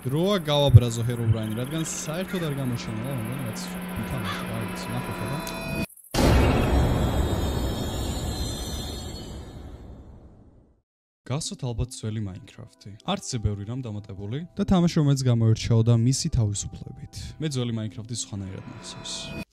დროა გავაბრაზო ჰერობრაინი, რადგან საერთოდ არ გამოჩენა, მაგრამ რაც ვითამაშე, რა ვიცი, ნახოთ რა. გასოთ ალბათ ძველი Minecraft-ი. არც ზე ბევრი რამ დამატებული და თამაში რომელიც გამოირჩეოდა მისი თავისუფლებით. მე ძველი Minecraft-ის სხვანაირად მახსოვს.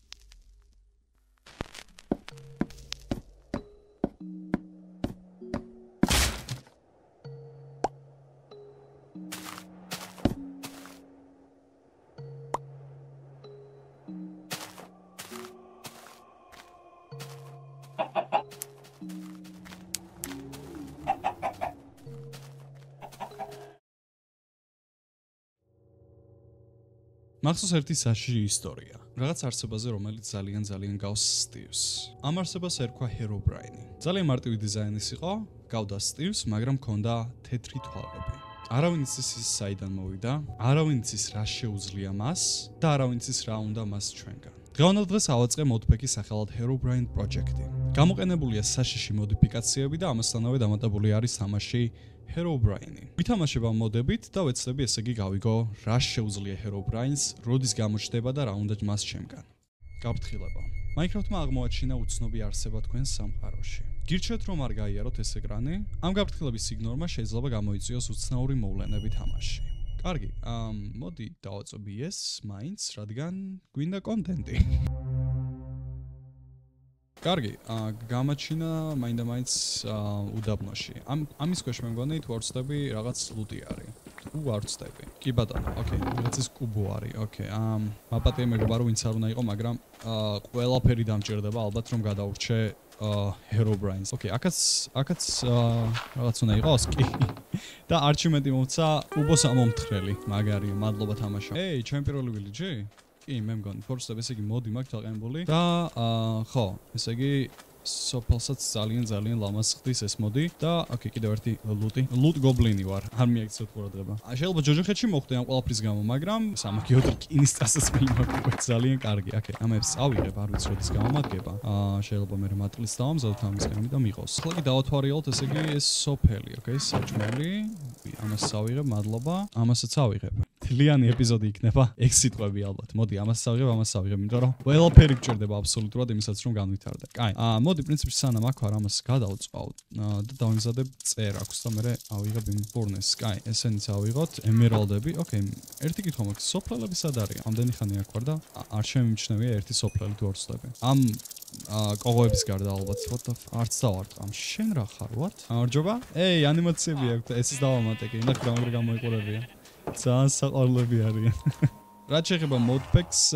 მახსოვს ერთი საშიში ისტორია. რაღაც არსებაზე, რომელიც ძალიან ძალიან გავს სტივს. ამ არსებას ერქვა ჰერობრაინი. ძალიან მარტივი დიზაინის იყო, გავდა სტივს, მაგრამ ჰქონდა თეთრი თვალები. არავინ იცის ის საიდან მოვიდა, არავინ იცის რა შეუძლია მას და არავინ იცის რა უნდა მას ჩვენგან. დღევანდელ დღეს ავაწყე მოდფექის სახელად Herobrine Project-ი. გამოყენებულია საშიში მოდიფიკაციები და ამასთანავე დამატებული არის თამაში Herobrine-ი. ვითამაშება მოდებით და ვეცდები ესე იგი გავიგო რა შეუძლია Herobrine-ს, როდის გამოჩნდება და რა უნდა მას ჩემგან. გაფრთხილება. Minecraft-მა აღმოაჩინა უცნობი არსება თქვენს სამყაროში. გირჩევთ რომ არ გაიაროთ ეს ეკრანი? ამ გაფრთხილების იგნორმა შეიძლება გამოიწვიოს უცნაური მოვლენები თამაში. კარგი, ამ მოდი დავაწობი ეს მაინც, რადგან გვინდა კონტენტი. კარგი, გამაჩინა მაინდა მაინც უდაბნოში. ამ ამის ქვეშ მე მგონი თუ არ ვწდები რაღაც ლუტი არის. თუ არ ვწდები. კი ბატონო, ოკეი, რაღაც ის კუბო არის. ოკეი, ამ მაპატე მეგობარო ვინც არ უნდა იყოს, მაგრამ ყველაფერი დამჭირდება ალბათ რომ გადაურჩე აა Herobrine. ოკეი, აკაც აკაც რაღაც უნდა იყოს, კი. და არჩიმენტი მომცა უბოს ამომთხრელი, მაგარია, მადლობა თამაშო. ეი, ჩემი პირველი ვილიჯი? კი, მე მგონი, ფორსტებ ესე იგი მოდი მაქვს დაყენებული და აა ხო, ესე იგი სოფელსაც ძალიან ძალიან ლამაზ ხდის ეს მოდი. და ოკეი კიდევ ერთი ლუტი. ლუტ გობლინი ვარ. არ მიაქცევთ ყურადღება. ა შეიძლება ჯოჯოხეთში მოხდე ამ ყველაფრის გამო მაგრამ სამაგიოდ რკინის წასას მიმოგვიყვეთ ძალიან კარგი. ოკეი ამებს ავიღებ არ ვიცი როდის გამომადგება. ა შეიძლება მე მატლის დავამზადოთ ამის გამი და მიყოს. ხოლმე კი დავათვალიეროთ ესე იგი ეს სოფელი ოკეი საჭმელი. ამას ავიღებ მადლობა. ამასაც ავიღებ თლიანი ეპიზოდი იქნება. ეგ სიტყვები ალბათ. მოდი, ამას ავიღებ, ამას ავიღებ, იმიტომ რომ ყველაფერი გჭირდება აბსოლუტურად იმისაც რომ განვითარდე. კაი. აა, მოდი, პრინციპში სანამ აქ ვარ, ამას გადავწყვავ და დავიმზადებ წერ აქვს და მე ავიღებ იმ ფურნეს. კაი, ესენიც ავიღოთ, ემერალდები. ოკეი, ერთი კითხვა მაქვს, სოფლელები სად არის? ამდენი ხანი აქ ვარ და არ შემიმჩნევია ერთი სოფლელი თუ არ ვწდები. ამ აა კოღოების გარდა ალბათ what the arts და ვარ ამ შენ რა ხარ what? ამარჯობა? ეი, ანიმაციები აქვს, ესეც დავამატე, ნახე რა მაგრამ გამოიყურებია. ძალიან საყვარლები არიან. რაც შეეხება modpacks,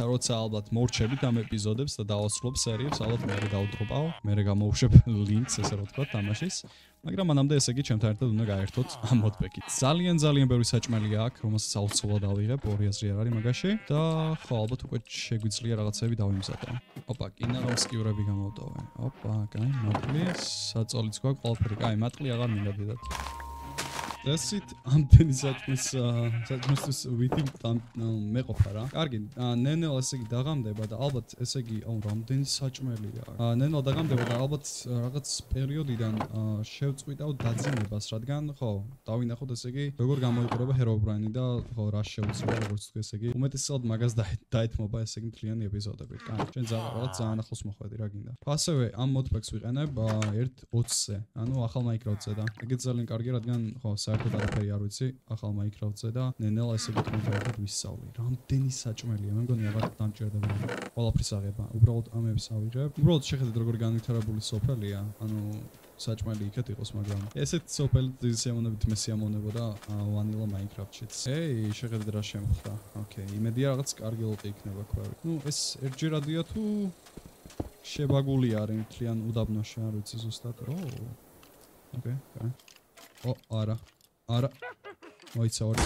როცა ალბათ მორჩებით ამ ეპიზოდებს და დავასრულებ სერიებს, ალბათ მე რა დავდროპავ, მე რა გამოვუშვებ links ესე რა თქვა თამაშის. მაგრამ მანამდე ესე იგი ჩემთან ერთად უნდა გაერთოთ ამ modpack-ით. ძალიან ძალიან ბევრი საჭმელია აქ, რომელსაც აუცილებლად დავიღებ, ორი აზრი არ არის მაგაში და ხო, ალბათ უკვე შეგვიძლია რაღაცები დავიმზადო. ოპა, კინა რომ სკიურები გამოვტოვე. ოპა, კაი, მატლი, საწოლიც გვაქვს ყველაფერი. კაი, მატლი აღარ მინდა დიდად. ესეთ ამდენი საჭმის საჭმის ვითი მეყოფა რა. კარგი, ნენელ ესე იგი დაღამდება და ალბათ ესე იგი აუ რამდენი საჭმელია. ნენელ დაღამდება და ალბათ რაღაც პერიოდიდან შევწყვიტავ დაძინებას, რადგან ხო, დავინახოთ ესე იგი როგორ გამოიყურება Herobrine და ხო რა შეუძლია როგორც თქვი ესე იგი. უმეტესად მაგას დაეთმობა ესე იგი მთლიანი ეპიზოდები. კაი, ჩვენ ძალიან რაღაც ძალიან ახლოს მოხვედი რა გინდა. ასევე ამ modpacks ვიყენებ 1.20-ზე, ანუ ახალ Minecraft-ზე და ეგეც ძალიან კარგია, რადგან ხო საერთოდ არაფერი არ ვიცი ახალ Minecraft-ზე და ნენელ ესე ერთად ვისწავლი. რამდენი საჭმელია, მე მგონი აღარ დამჭირდება. ყველაფრის აღება. უბრალოდ ამებს ავიღებ. უბრალოდ შეხედეთ როგორი განვითარებული სოფელია. ანუ საჭმელი იქეთ იყოს, მაგრამ ესეთ სოფელი დიზიამონებით მე სიამონებოდა Vanilla Minecraft-შიც. ეი, შეხედეთ რა შემხდა. ოკეი, იმედია რაღაც კარგი ლოტი იქნება ქვევრი. ნუ ეს ერთჯერადია თუ შებაგული არის მთლიან უდაბნოში, არ ვიცი ზუსტად. ო. ოკეი, კაი. ო, არა. არა. მოიცა ორ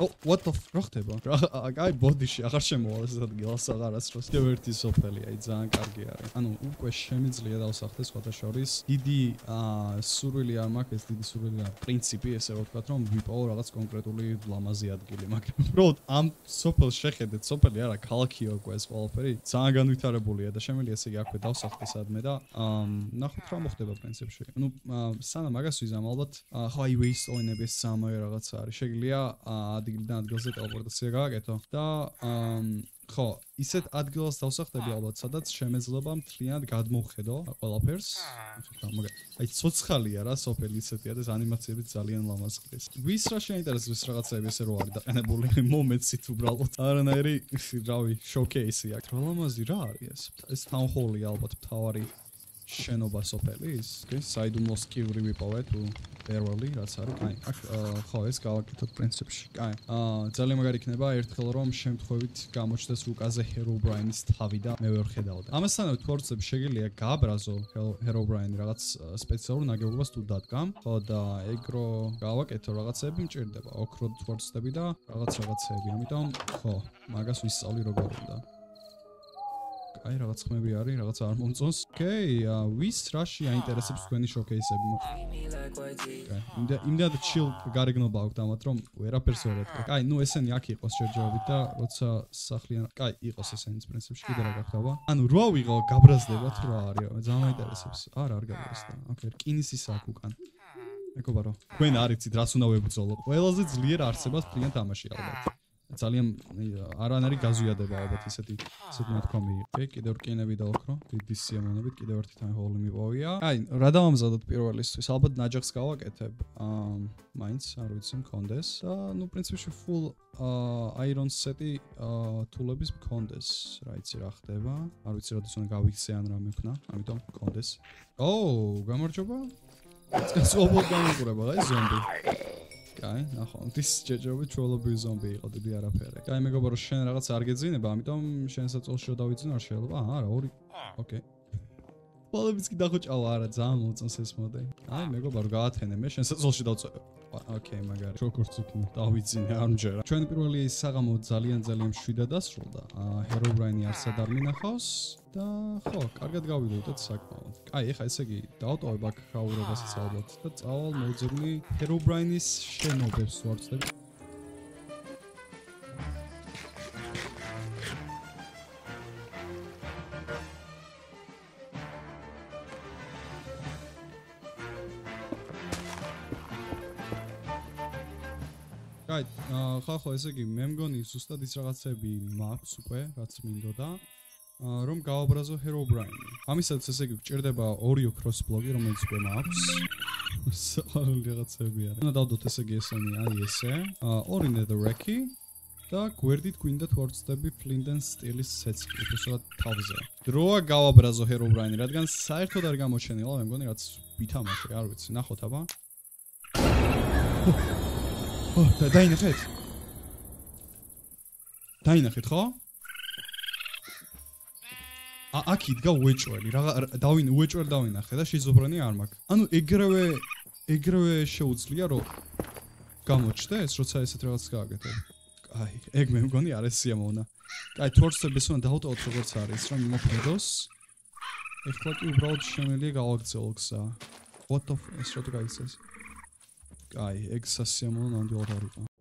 ო what the რა ხდება? რა აი ბოდიში აღარ შემოვალ ეს ადგილას აღარასდროს. კიდევ ერთი სოფელი, აი ძალიან კარგი არის. ანუ უკვე შემიძლია დავსახდე სხვათა შორის. დიდი აა სურვილი არ მაქვს, ეს დიდი სურვილი არ. პრინციპი ესე ვთქვათ, რომ ვიპოვო რაღაც კონკრეტული ლამაზი ადგილი, მაგრამ უბრალოდ ამ სოფელს შეხედეთ, სოფელი არა, ქალაქია უკვე ეს ყველაფერი. ძალიან განვითარებულია და შემიძლია ესე იგი აქვე დავსახდე სადმე და აა ნახოთ რა მოხდება პრინციპში. აა, სანამ მაგას ვიზამ ალბათ აა, highway story-ები სამოე რაღაც არის. შეგვიძლია აა, ადგილზე ტელეპორტაცია გააკეთო და ხო, ისეთ ადგილას დავსახდები ალბათ, სადაც შემეძლება მთლიანად გადმოვხედო ყველაფერს. აი ცოცხალია რა სოფელი ისეთია და ეს ანიმაციები ძალიან ლამაზ ხდეს. ვის რა შეინტერესებს ეს რაღაცები ესე რო არის დაყენებული მომენტით უბრალოდ. არანაირი რავი შოუკეისი აქვს. რა ლამაზი რა არის ეს? ეს town hall-ია ალბათ მთავარი შენობა სოფელის. კი, საიდუმლო სკივრი ვიპოვე თუ ბერველი რაც არის. აი, აქ ხო, ეს გავაკეთოთ პრინციპში. აი, ძალიან მაგარი იქნება ერთხელ რომ შემთხვევით გამოჩნდეს რუკაზე ჰერობრაინის თავი და მე ვერ ხედავდა. ამასთანავე თორცები შეგიძლია გააბრაზო ჰერობრაინი რაღაც სპეციალურ ნაგებობას თუ დადგამ. ხო და ეგრო გავაკეთო რაღაცები მჭირდება. ოქრო თორცები და რაღაც რაღაცები. ამიტომ ხო, მაგას ვისწავლი როგორ უნდა. აი რაღაც ხმები არის, რაღაც არ მომწონს. ოკეი, ვის რაში აინტერესებს თქვენი შოქეისები? ოკეი, იმდა იმდად chill გარეგნობა აქვს ამათ, რომ ვერაფერს ვერ ეთქე. აი, ნუ ესენი აქ იყოს შეჯერებით და როცა სახლიან, აი, იყოს ესენი პრინციპში კიდე რა გახდება? ანუ რა ვიღო, გაბრაზდება თუ რა არის? ძალიან მაინტერესებს. არა, არ გაბრაზდა. ოკეი, რკინის ის აქ უკან. მეგობარო, თქვენ არიცით რას უნდა ვებრძოლო? ყველაზე ძლიერ არსებას ფრიან თამაში ალბათ. ძალიან არანაირი გაზვიადება ალბათ ისეთი ისეთი ნათქვამი. ოკეი, კიდევ რკინები და ოქრო, დიდი სიამოვნებით კიდევ ერთი თან ჰოლი მიპოვია. აი, რა დავამზადოთ პირველისთვის? ალბათ ნაჯახს გავაკეთებ. აა, მაინც არ ვიცი მქონდეს. და ნუ პრინციპში full აა iron set-ი აა თულების მქონდეს. რა იცი რა ხდება? არ ვიცი როდის უნდა გავიქცე ან რა მექნა, ამიტომ მქონდეს. ოუ, გამარჯობა. ეს ობო გამიყურება, აი ზომბი. კაი, ნახო, ის ჯეჯობი ჩოლობი ზომბი იყო, დიდი არაფერი. კაი, მეგობარო, შენ რაღაც არ გეძინება, ამიტომ შენ საწოლში რო დავიძინო, არ შეიძლება? აა, არა, ორი. ოკეი. ბოლებს კი დახოჭავა, არა, ძალიან მოწონს ეს მოდი. აი, მეგობარო, გაათენე, მე შენ საწოლში დავწევ. ოკეი, მაგარი. როგორც იქ დავიძინე ამჯერა. ჩვენი პირველი საღამო ძალიან ძალიან მშვიდად დასრულდა. ჰერობრაინი არსად არ მინახავს და ხო, კარგად გავიდოდეთ საკმაოდ. აი, ეხა ესე იგი, დავტოვებ აქ ხაურებასაც ალბათ და წავალ მოძებნი ჰერობრაინის შენობებს ვარცდები. ხო ესე იგი, მე მგონი ზუსტად ის რაღაცები მაქვს უკვე, რაც მინდოდა. რომ გავაბრაზო ჰერობრაინი. ამისაც ესე იგი გჭირდება ორი ოქროს ბლოკი, რომელიც უკვე მაქვს. საყვარელი რაღაცები არის. უნდა დავდოთ ესე იგი ესენი, აი ესე. ორი netherrack-ი და გვერდით გვინდა თორცდები flint and steel-ის სეცკი, უბრალოდ თავზე. დროა გავაბრაზო ჰერობრაინი, რადგან საერთოდ არ გამოჩენილა, მე მგონი რაც ვითამაშე, არ ვიცი, ნახოთ აბა. ო, და დაინახეთ. დაინახეთ, ხო? ა აქ იდგა უეჭველი, რა დავინ უეჭველი დავინახე და შიზოფრენი არ მაქვს. ანუ ეგრევე ეგრევე შეუძლია რომ გამოჩნდეს, როცა ესეთ რაღაც გააკეთებ. აი, ეგ მე მგონი არის სიამოვნა. აი, თორცებს უნდა დავტოვოთ როგორც არის, რომ მოხდოს. ეხლა კი უბრალოდ შემიძლია გავაგზავნო გზა. What the f- ეს რა თუ გაიცეს? აი, ეგ სასიამოვნო ნამდვილად არ იყო.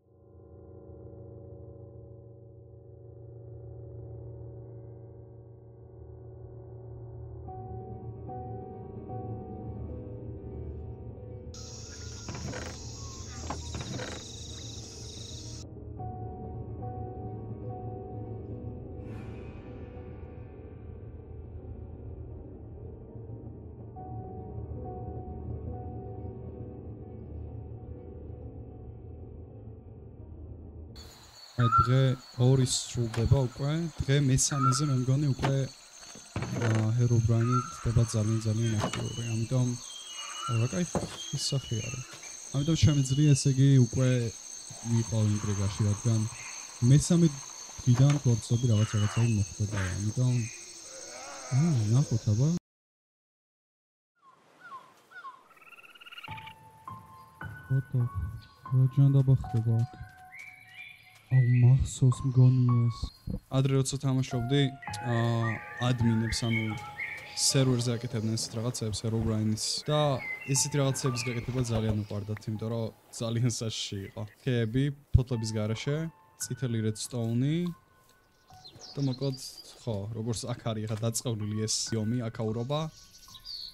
აი დღე ორი სრულდება უკვე. დღე მესამეზე მე მგონი უკვე აა ჰერობრაინი ხდება ძალიან ძალიან აქტიური. ამიტომ რა кай ის სახე არის. ამიტომ შემიძლია ესე იგი უკვე ვიყავ ინტრიგაში, რადგან მესამე დღიდან კორცობი რაღაც რაღაცები მოხდება. ამიტომ აა ნახოთ აბა ფოტო რა ჯანდაბა ხდება აქ აუ მახსოვს მგონი ეს. ადრე როცა თამაშობდი, აა ადმინებს ანუ სერვერზე აკეთებდნენ ესეთ რაღაცებს, Herobrine-ის და ესეთ რაღაცების გაკეთება ძალიან უყვარდათ, იმიტომ რომ ძალიან საშიში იყო. კეები, ფოთლების garaშე, წითელი redstone-ი და მოკლედ ხო, როგორც აქ არის ხა დაწყევლილი ეს იომი, აქაურობა.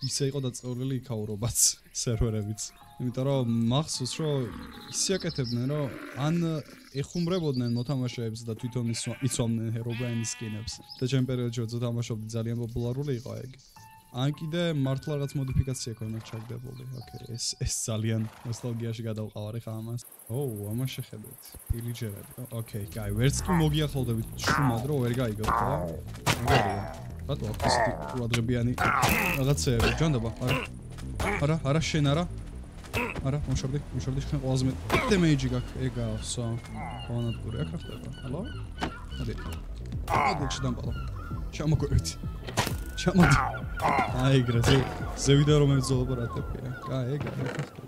ისე იყო დაწყევლილი იქაურობაც სერვერებიც. იმიტომ რომ მახსოვს რომ ისე აკეთებდნენ რომ ან ეხუმრებოდნენ მოთამაშეებს და თვითონ იცვამდნენ Herobrine-ის სკინებს. და ჩემ პერიოდში როცა თამაშობდი ძალიან პოპულარული იყო ეგ. ან კიდე მართლა რაღაც მოდიფიკაცია ქონდა ჩაგდებული. ოკეი, ეს ეს ძალიან ნოსტალგიაში გადავყავარი ხა ამას. ოუ, ამას შეხედეთ. პილიჯერები. ოკეი, კაი, ვერც კი მოგიახლოვდებით შუმად რომ ვერ გაიგოთ, ხო? მოგერია. ბატო, აქ ყურადღებიანი რაღაცეები, ჯანდაბა. არა. არა, არა შენ არა. არა, მოშორდი, მოშორდი შენ ყველაზე მეტ დემეიჯი გაქვს, ეგაოსო. კონატური აქ რა ხდება? ჰალო? მოდი. მოდი შედამბალო. ჩამოგვერდი. ჩამოდი. აი, გრაზე. ზევიდა რომ ებრძოლობა რა ტიპია. კა, ეგა რა ხდება?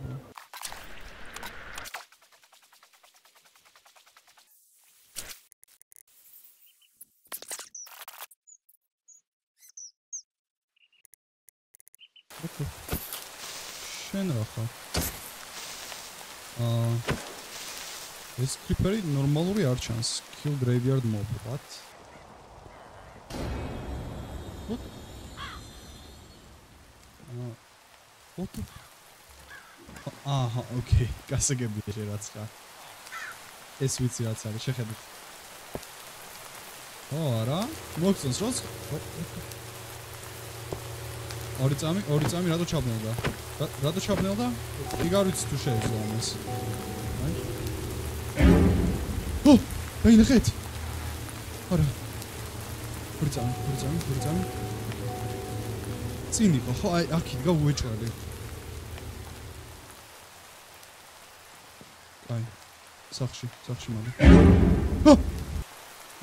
შენ რა ხარ? ეს კრიპერი ნორმალური არ ჩანს. Kill graveyard mob, what? What? what? აჰა, ოკეი, გასაგები ეს რაც ხარ. ეს ვიცი რაც არის, შეხედეთ. ო, არა? მოგწონს როს? ორი წამი, ორი წამი რატო ჩაბნელდა? რატო ჩაბნელდა? იგარ ვიცი თუ შეიძლება ამას. აი. ო, აი ნახეთ. არა. ორი წამი, ორი წამი, ორი წამი. წინ იყო, ხო, აი, აქ იდგა უეჭველი. აი. სახში, სახში მაგ. ო!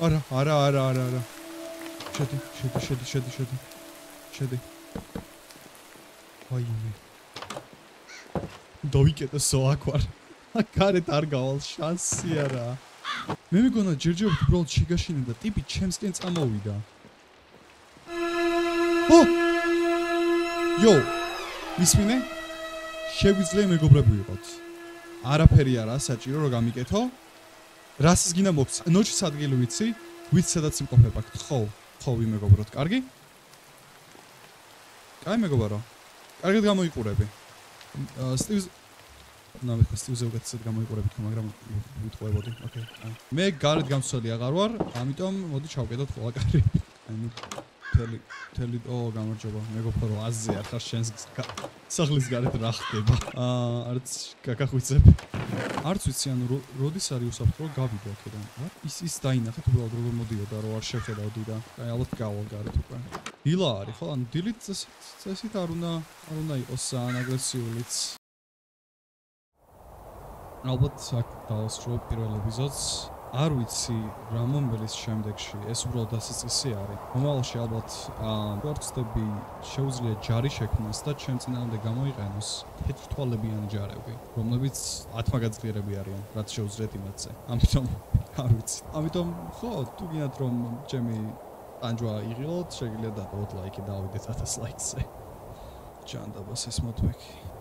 არა, არა, არა, არა, არა. შედი, შედი, შედი, შედი, შედი. შედი. დავიკეტე სოაკვარ. აკარეთ არ გავალ შანსი არა. მე მეგონა ჯერჯერობით უბრალოდ შეგაშინე და ტიპი ჩემსკენ წამოვიდა. ო! იო! მისმინე? შეგვიძლია მეგობრები ვიყოთ. არაფერი არა საჭირო რომ გამიკეთო. რას გინდა მოგცა? ნოჩის ადგილი ვიცი, ვიცი სადაც იმყოფება. ხო, ხო ვიმეგობროთ. კარგი? კაი მეგობარო. კარგად გამოიყურები. სტივს ნა მე სტივზე უკეთესად გამოიყურები თქო, მაგრამ ვიტყუებოდი. ოკეი. მე გარეთ გამსველი აღარ ვარ, ამიტომ მოდი ჩავკეტოთ ყველა კარი. აი მე თელი თელი ო გამარჯობა. მეგობარო აზია ხარ შენს სახლის გარეთ რა ხდება? აა არც გაგახვიცებ. არც ვიცი ანუ როდის არის უსაფრთხო გავიდე აქედან. რა? ის ის დაინახეთ უბრალოდ როგორ მოდიოდა რომ არ შეხედავდი და აი ალბათ გავალ გარეთ უკვე. დილა არის ხო? ანუ დილით წესით არ უნდა არ უნდა იყოს სან აგრესიულიც. ალბათ აქ დავასრულო პირველ ეპიზოდს. არ ვიცი რა მომბელის შემდეგში ეს უბრალოდ დასაწყისი არის. მომავალში ალბათ ვორცდები შეუძლია ჯარი შექმნას და ჩემ წინააღმდეგ გამოიყენოს თეთრთვალებიანი ჯარები, რომლებიც ათმაგაძლიერები არიან, რაც შეუძლიათ იმათზე. ამიტომ არ ვიცი. ამიტომ ხო, თუ გინდათ რომ ჩემი ანჯვა იღილოთ, შეგიძლიათ დაყოთ ლაიქი და ავიდეთ 1000 ლაიქზე. ჯანდაბას ეს მოთვექი.